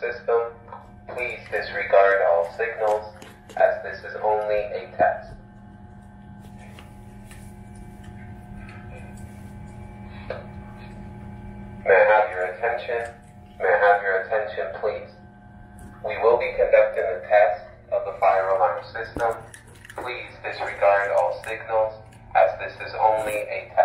system. Please disregard all signals as this is only a test. May I have your attention? May I have your attention, please? We will be conducting a test of the fire alarm system. Please disregard all signals as this is only a test.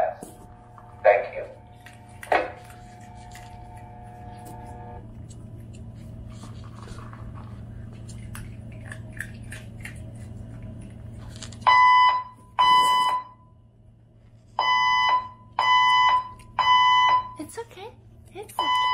It's okay.